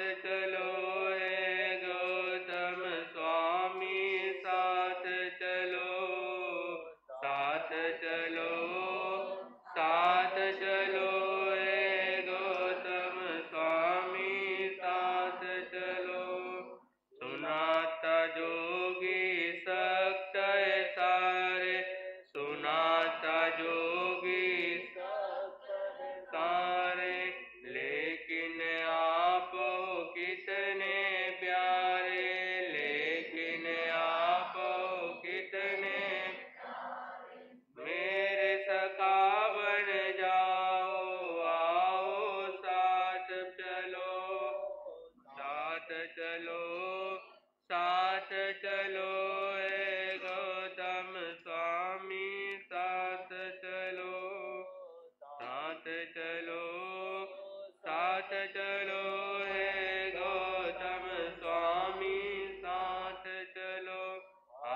चलो साथ चलो साथ चलो, ए गौतम स्वामी, साथ चलो साथ चलो साथ चलो हे गौतम स्वामी, साथ चलो,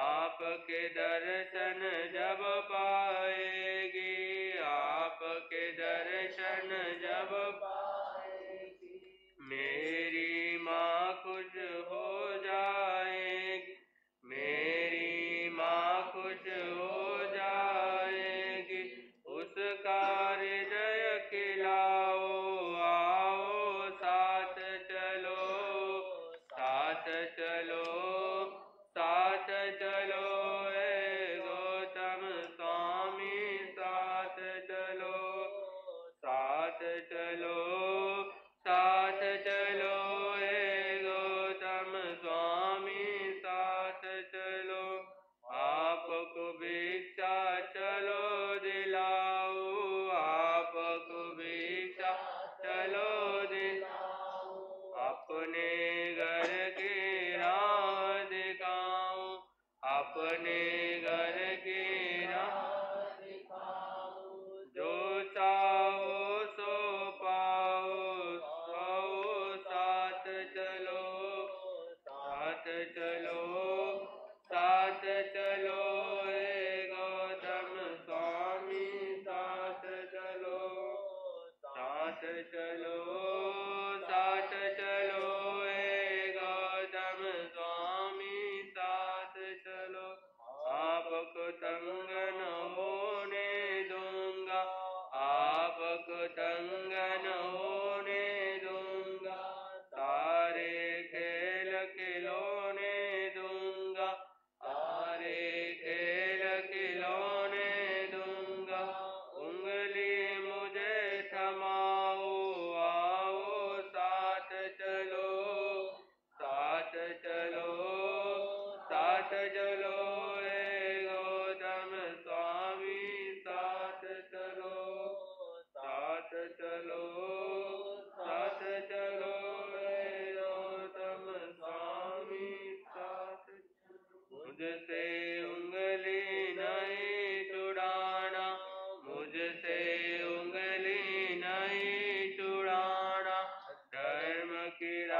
आपके दर्शन जब पा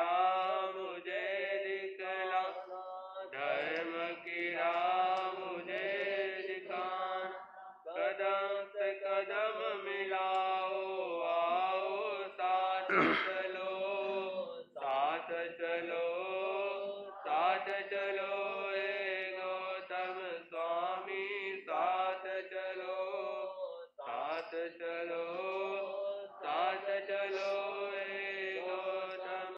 राह मुझे दिखला धर्म की राम मुझे दिखाना कदम से कदम मिलाओ आओ साथ